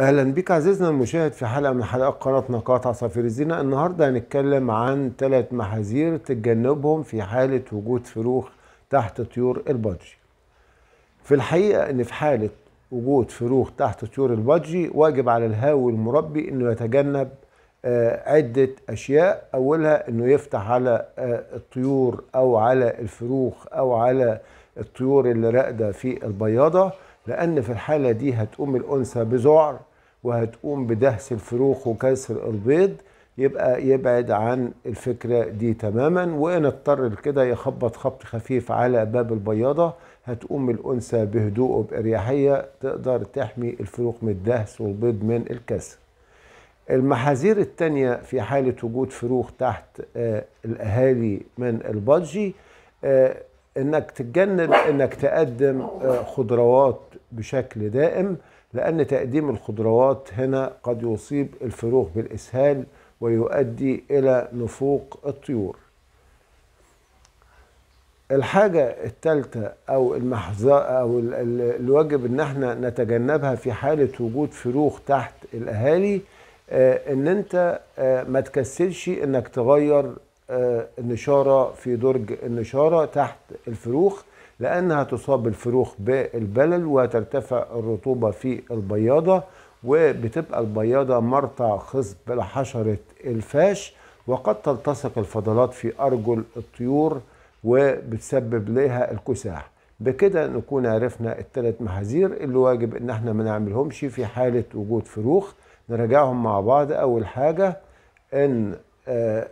أهلا بك عزيزنا المشاهد في حلقة من حلقات قناة نقاط عصافير الزينة. النهارده هنتكلم عن ثلاث محاذير تتجنبهم في حالة وجود فروخ تحت طيور البادجي. في الحقيقة إن في حالة وجود فروخ تحت طيور البادجي واجب على الهاوي المربي إنه يتجنب آه، عدة أشياء. أولها إنه يفتح على آه، الطيور أو على الفروخ أو على الطيور اللي راقدة في البياضة لأن في الحالة دي هتقوم الأنثى بذعر. وهتقوم بدهس الفروخ وكسر البيض يبقى يبعد عن الفكرة دي تماما. وإن اضطر لكده يخبط خبط خفيف على باب البياضة. هتقوم الأنثى بهدوء وبأريحية تقدر تحمي الفروخ من الدهس والبيض من الكسر المحاذير التانية في حالة وجود فروخ تحت آه الأهالي من البادجي آه إنك تتجنب إنك تقدم آه خضروات بشكل دائم. لأن تقديم الخضروات هنا قد يصيب الفروخ بالإسهال ويؤدي إلى نفوق الطيور. الحاجة الثالثة أو المحظة أو الواجب إن إحنا نتجنبها في حالة وجود فروخ تحت الأهالي آه إن أنت آه ما تكسلش إنك تغير آه النشارة في درج النشارة تحت الفروخ. لأنها تصاب الفروخ بالبلل وترتفع الرطوبة في البياضة وبتبقى البياضة مرتع خصب لحشرة الفاش وقد تلتصق الفضلات في أرجل الطيور وبتسبب لها الكساح. بكده نكون عرفنا الثلاث محاذير اللي واجب إن إحنا ما نعملهمش في حالة وجود فروخ. نراجعهم مع بعض. أول حاجة إن آه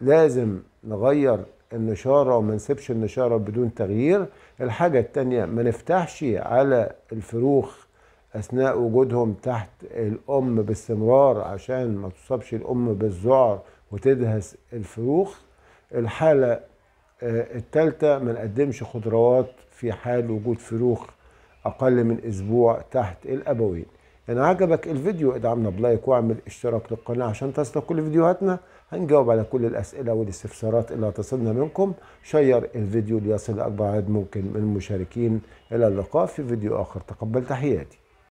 لازم نغير النشارة وما نسيبش النشارة بدون تغيير. الحاجة التانية ما نفتحش على الفروخ أثناء وجودهم تحت الأم باستمرار عشان ما تصابش الأم بالذعر وتدهس الفروخ. الحالة التالتة ما نقدمش خضروات في حال وجود فروخ أقل من أسبوع تحت الأبوين. إن عجبك الفيديو ادعمنا ب like واعمل اشتراك للقناة عشان تصلك كل فيديوهاتنا هنجاوب على كل الأسئلة والاستفسارات اللي هتصلنا منكم. share الفيديو ليصل لأكبر عدد ممكن من المشاركين. إلى اللقاء في فيديو آخر. تقبل تحياتي.